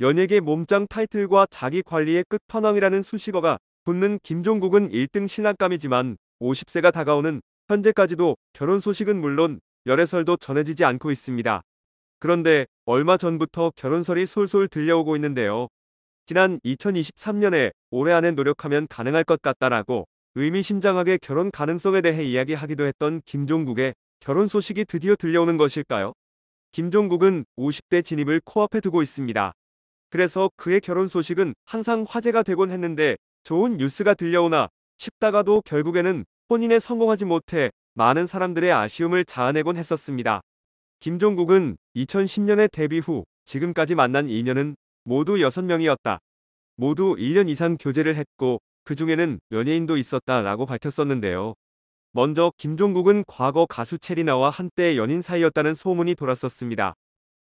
연예계 몸짱 타이틀과 자기 관리의 끝판왕이라는 수식어가 붙는 김종국은 1등 신랑감이지만 50세가 다가오는 현재까지도 결혼 소식은 물론 열애설도 전해지지 않고 있습니다. 그런데 얼마 전부터 결혼설이 솔솔 들려오고 있는데요. 지난 2023년에 올해 안에 노력하면 가능할 것 같다라고 의미심장하게 결혼 가능성에 대해 이야기하기도 했던 김종국의 결혼 소식이 드디어 들려오는 것일까요? 김종국은 50대 진입을 코앞에 두고 있습니다. 그래서 그의 결혼 소식은 항상 화제가 되곤 했는데 좋은 뉴스가 들려오나 싶다가도 결국에는 혼인에 성공하지 못해 많은 사람들의 아쉬움을 자아내곤 했었습니다. 김종국은 2010년에 데뷔 후 지금까지 만난 인연은 모두 6명이었다. 모두 1년 이상 교제를 했고 그 중에는 연예인도 있었다 라고 밝혔었는데요. 먼저 김종국은 과거 가수 체리나와 한때 연인 사이였다는 소문이 돌았었습니다.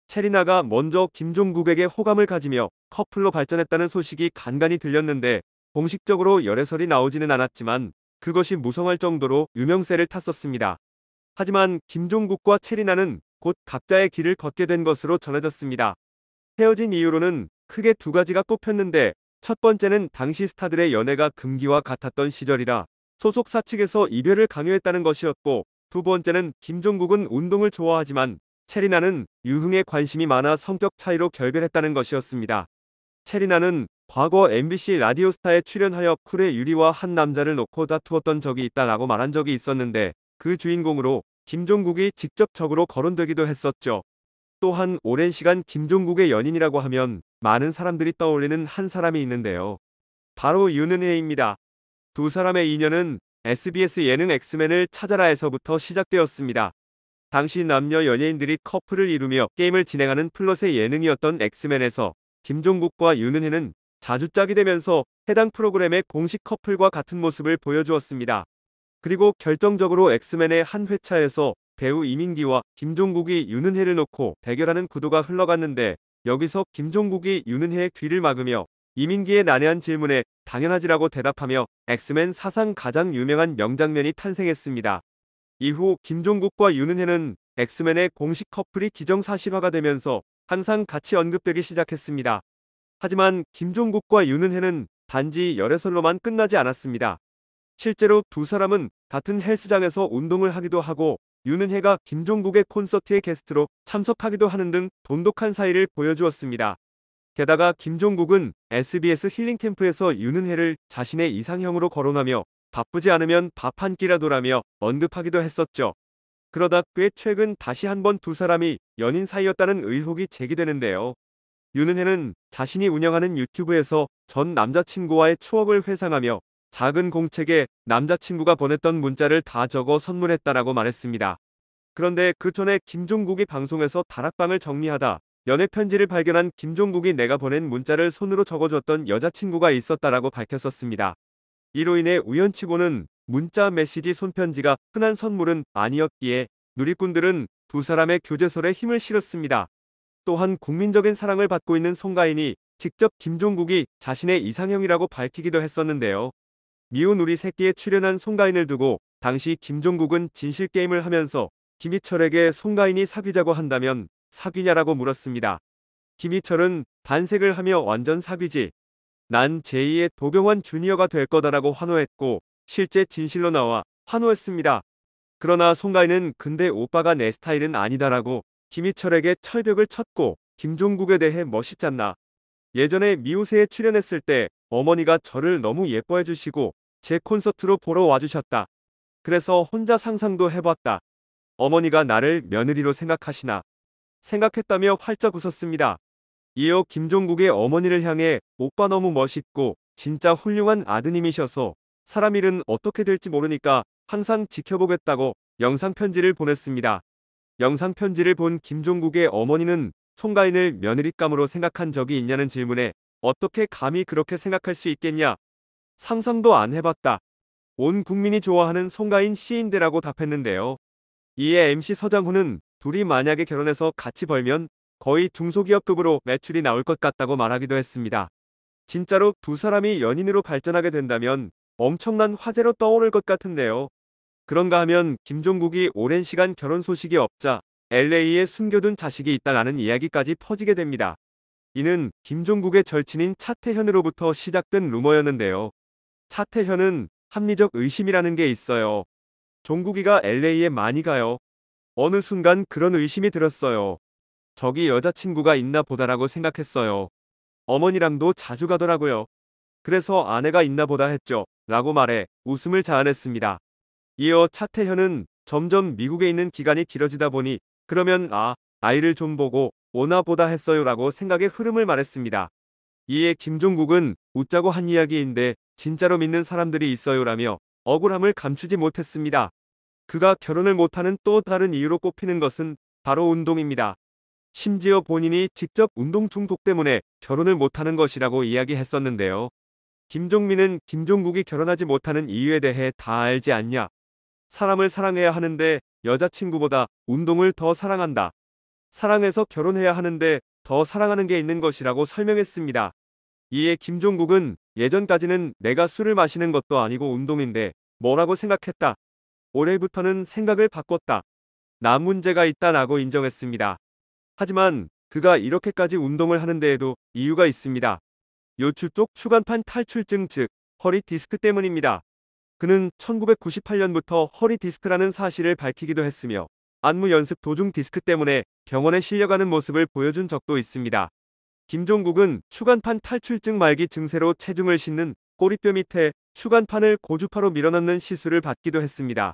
체리나가 먼저 김종국에게 호감을 가지며 커플로 발전했다는 소식이 간간히 들렸는데 공식적으로 열애설이 나오지는 않았지만 그것이 무성할 정도로 유명세를 탔었습니다. 하지만 김종국과 체리나는 곧 각자의 길을 걷게 된 것으로 전해졌습니다. 헤어진 이유로는 크게 두 가지가 꼽혔는데 첫 번째는 당시 스타들의 연애가 금기와 같았던 시절이라 소속사 측에서 이별을 강요했다는 것이었고 두 번째는 김종국은 운동을 좋아하지만 체리나는 유흥에 관심이 많아 성격 차이로 결별했다는 것이었습니다. 체리나는 과거 MBC 라디오스타에 출연하여 쿨의 유리와 한 남자를 놓고 다투었던 적이 있다라고 말한 적이 있었는데 그 주인공으로 김종국이 직접적으로 거론되기도 했었죠. 또한 오랜 시간 김종국의 연인이라고 하면 많은 사람들이 떠올리는 한 사람이 있는데요. 바로 윤은혜입니다. 두 사람의 인연은 SBS 예능 엑스맨을 찾아라에서부터 시작되었습니다. 당시 남녀 연예인들이 커플을 이루며 게임을 진행하는 플롯의 예능이었던 엑스맨에서 김종국과 윤은혜는 자주 짝이 되면서 해당 프로그램의 공식 커플과 같은 모습을 보여주었습니다. 그리고 결정적으로 엑스맨의 한 회차에서 배우 이민기와 김종국이 윤은혜를 놓고 대결하는 구도가 흘러갔는데 여기서 김종국이 윤은혜의 귀를 막으며 이민기의 난해한 질문에 당연하지라고 대답하며 엑스맨 사상 가장 유명한 명장면이 탄생했습니다. 이후 김종국과 윤은혜는 엑스맨의 공식 커플이 기정사실화가 되면서 항상 같이 언급되기 시작했습니다. 하지만 김종국과 윤은혜는 단지 열애설로만 끝나지 않았습니다. 실제로 두 사람은 같은 헬스장에서 운동을 하기도 하고 윤은혜가 김종국의 콘서트에 게스트로 참석하기도 하는 등 돈독한 사이를 보여주었습니다. 게다가 김종국은 SBS 힐링캠프에서 윤은혜를 자신의 이상형으로 거론하며 바쁘지 않으면 밥 한 끼라도라며 언급하기도 했었죠. 그러다 꽤 최근 다시 한번 두 사람이 연인 사이였다는 의혹이 제기되는데요. 윤은혜는 자신이 운영하는 유튜브에서 전 남자친구와의 추억을 회상하며 작은 공책에 남자친구가 보냈던 문자를 다 적어 선물했다라고 말했습니다. 그런데 그 전에 김종국이 방송에서 다락방을 정리하다 연애 편지를 발견한 김종국이 내가 보낸 문자를 손으로 적어줬던 여자친구가 있었다라고 밝혔었습니다. 이로 인해 우연치고는 문자 메시지 손편지가 흔한 선물은 아니었기에 누리꾼들은 두 사람의 교제설에 힘을 실었습니다. 또한 국민적인 사랑을 받고 있는 송가인이 직접 김종국이 자신의 이상형이라고 밝히기도 했었는데요. 미운 우리 새끼에 출연한 송가인을 두고 당시 김종국은 진실게임을 하면서 김희철에게 송가인이 사귀자고 한다면 사귀냐라고 물었습니다. 김희철은 반색을 하며 완전 사귀지. 난 제2의 도경환 주니어가 될 거다라고 환호했고 실제 진실로 나와 환호했습니다. 그러나 송가인은 근데 오빠가 내 스타일은 아니다라고 김희철에게 철벽을 쳤고 김종국에 대해 멋있잖나. 예전에 미우새에 출연했을 때 어머니가 저를 너무 예뻐해 주시고 제 콘서트로 보러 와주셨다. 그래서 혼자 상상도 해봤다. 어머니가 나를 며느리로 생각하시나. 생각했다며 활짝 웃었습니다. 이어 김종국의 어머니를 향해 오빠 너무 멋있고 진짜 훌륭한 아드님이셔서 사람 일은 어떻게 될지 모르니까 항상 지켜보겠다고 영상 편지를 보냈습니다. 영상 편지를 본 김종국의 어머니는 송가인을 며느리감으로 생각한 적이 있냐는 질문에 어떻게 감히 그렇게 생각할 수 있겠냐? 상상도 안 해봤다. 온 국민이 좋아하는 송가인 시인대라고 답했는데요. 이에 MC 서장훈은 둘이 만약에 결혼해서 같이 벌면 거의 중소기업급으로 매출이 나올 것 같다고 말하기도 했습니다. 진짜로 두 사람이 연인으로 발전하게 된다면 엄청난 화제로 떠오를 것 같은데요. 그런가 하면 김종국이 오랜 시간 결혼 소식이 없자 LA에 숨겨둔 자식이 있다라는 이야기까지 퍼지게 됩니다. 이는 김종국의 절친인 차태현으로부터 시작된 루머였는데요. 차태현은 합리적 의심이라는 게 있어요. 종국이가 LA에 많이 가요. 어느 순간 그런 의심이 들었어요. 저기 여자친구가 있나 보다라고 생각했어요. 어머니랑도 자주 가더라고요. 그래서 아내가 있나 보다 했죠. 라고 말해 웃음을 자아냈습니다. 이어 차태현은 점점 미국에 있는 기간이 길어지다 보니 그러면 아, 아이를 좀 보고 오나 보다 했어요 라고 생각의 흐름을 말했습니다. 이에 김종국은 웃자고 한 이야기인데 진짜로 믿는 사람들이 있어요 라며 억울함을 감추지 못했습니다. 그가 결혼을 못하는 또 다른 이유로 꼽히는 것은 바로 운동입니다. 심지어 본인이 직접 운동 중독 때문에 결혼을 못하는 것이라고 이야기했었는데요. 김종민은 김종국이 결혼하지 못하는 이유에 대해 다 알지 않냐. 사람을 사랑해야 하는데 여자친구보다 운동을 더 사랑한다. 사랑해서 결혼해야 하는데 더 사랑하는 게 있는 것이라고 설명했습니다. 이에 김종국은 예전까지는 내가 술을 마시는 것도 아니고 운동인데 뭐라고 생각했다. 올해부터는 생각을 바꿨다. 나 문제가 있다라고 인정했습니다. 하지만 그가 이렇게까지 운동을 하는 데에도 이유가 있습니다. 요추 쪽 추간판 탈출증 즉 허리 디스크 때문입니다. 그는 1998년부터 허리 디스크라는 사실을 밝히기도 했으며 안무 연습 도중 디스크 때문에 병원에 실려가는 모습을 보여준 적도 있습니다. 김종국은 추간판 탈출증 말기 증세로 체중을 싣는 꼬리뼈 밑에 추간판을 고주파로 밀어넣는 시술을 받기도 했습니다.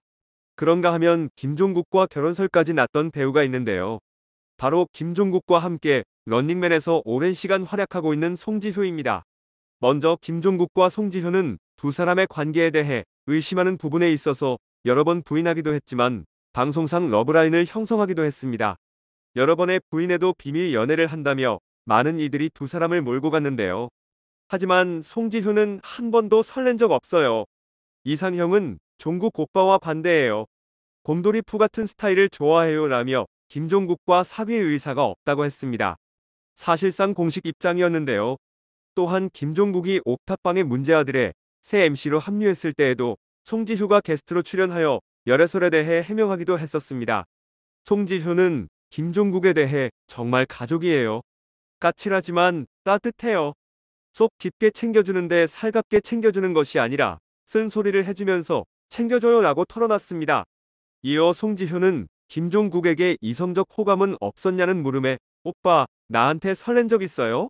그런가 하면 김종국과 결혼설까지 났던 배우가 있는데요. 바로 김종국과 함께 런닝맨에서 오랜 시간 활약하고 있는 송지효입니다. 먼저 김종국과 송지효는 두 사람의 관계에 대해 의심하는 부분에 있어서 여러 번 부인하기도 했지만 방송상 러브라인을 형성하기도 했습니다. 여러 번의 부인에도 비밀 연애를 한다며 많은 이들이 두 사람을 몰고 갔는데요. 하지만 송지효는 한 번도 설렌 적 없어요. 이상형은 종국 오빠와 반대예요. 곰돌이 푸 같은 스타일을 좋아해요 라며 김종국과 사귀 의사가 없다고 했습니다. 사실상 공식 입장이었는데요. 또한 김종국이 옥탑방의 문제 아들의 새 MC로 합류했을 때에도 송지효가 게스트로 출연하여 열애설에 대해 해명하기도 했었습니다. 송지효는 김종국에 대해 정말 가족이에요. 까칠하지만 따뜻해요. 속 깊게 챙겨주는데 살갑게 챙겨주는 것이 아니라 쓴소리를 해주면서 챙겨줘요 라고 털어놨습니다. 이어 송지효는 김종국에게 이성적 호감은 없었냐는 물음에 오빠 나한테 설렌 적 있어요?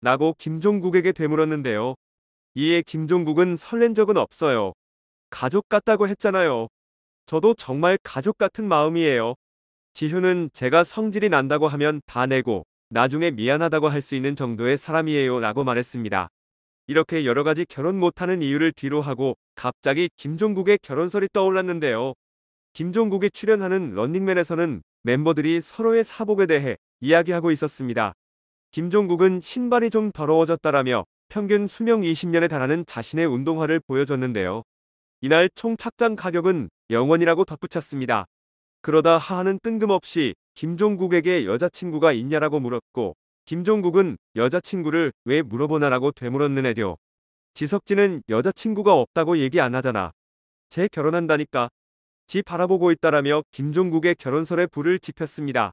라고 김종국에게 되물었는데요. 이에 김종국은 설렌 적은 없어요. 가족 같다고 했잖아요. 저도 정말 가족 같은 마음이에요. 지효는 제가 성질이 난다고 하면 다 내고 나중에 미안하다고 할 수 있는 정도의 사람이에요 라고 말했습니다. 이렇게 여러가지 결혼 못하는 이유를 뒤로 하고 갑자기 김종국의 결혼설이 떠올랐는데요. 김종국이 출연하는 런닝맨에서는 멤버들이 서로의 사복에 대해 이야기하고 있었습니다. 김종국은 신발이 좀 더러워졌다라며 평균 수명 20년에 달하는 자신의 운동화를 보여줬는데요. 이날 총 착장 가격은 0원이라고 덧붙였습니다. 그러다 하하는 뜬금없이 김종국에게 여자친구가 있냐라고 물었고 김종국은 여자친구를 왜 물어보나라고 되물었는 애dio. 지석진은 여자친구가 없다고 얘기 안 하잖아. 제 결혼한다니까. 지 바라보고 있다라며 김종국의 결혼설에 불을 지폈습니다.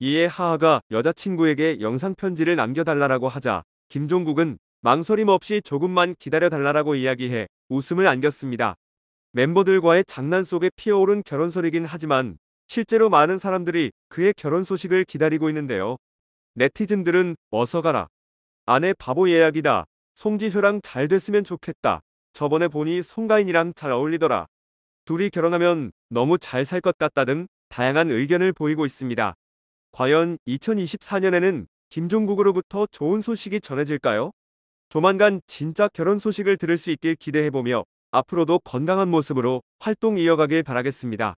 이에 하하가 여자친구에게 영상편지를 남겨달라고 하자 김종국은 망설임 없이 조금만 기다려달라고 이야기해 웃음을 안겼습니다. 멤버들과의 장난 속에 피어오른 결혼설이긴 하지만 실제로 많은 사람들이 그의 결혼 소식을 기다리고 있는데요. 네티즌들은 어서 가라. 아내 바보 예약이다. 송지효랑 잘 됐으면 좋겠다. 저번에 보니 송가인이랑 잘 어울리더라. 둘이 결혼하면 너무 잘 살 것 같다 등 다양한 의견을 보이고 있습니다. 과연 2024년에는 김종국으로부터 좋은 소식이 전해질까요? 조만간 진짜 결혼 소식을 들을 수 있길 기대해보며 앞으로도 건강한 모습으로 활동 이어가길 바라겠습니다.